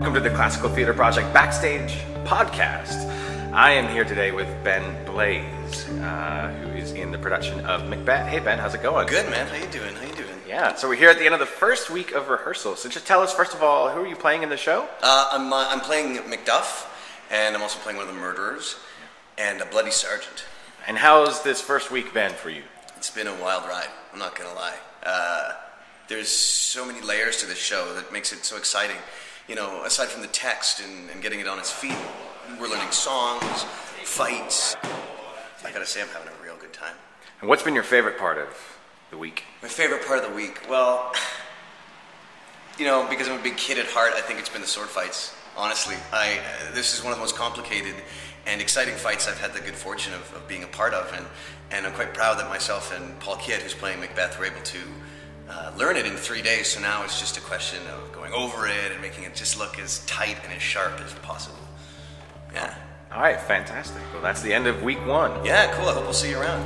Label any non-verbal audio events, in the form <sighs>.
welcome to the Classical Theater Project Backstage podcast. I am here today with Ben Blais, uh, who is in the production of Macbeth. Hey Ben, how's it going? Good man. How you doing? How you doing? Yeah, so we're here at the end of the first week of rehearsal. So just tell us first of all, who are you playing in the show? Uh, I'm uh, I'm playing Macduff, and I'm also playing one of the murderers, and a bloody sergeant. And how's this first week been for you? It's been a wild ride. I'm not gonna lie. Uh, there's so many layers to this show that makes it so exciting. You know, aside from the text and, and getting it on its feet, we're learning songs, fights. I gotta say, I'm having a real good time. And what's been your favorite part of the week? My favorite part of the week, well, <sighs> you know, because I'm a big kid at heart, I think it's been the sword fights. Honestly, I uh, this is one of the most complicated and exciting fights I've had the good fortune of, of being a part of, and and I'm quite proud that myself and Paul Kidd, who's playing Macbeth, were able to uh, learn it in three days. So now it's just a question of going over it and making it just look as tight and as sharp as possible. Yeah, All right, fantastic. Well, that's the end of week one. yeah, cool. I hope we'll see you around.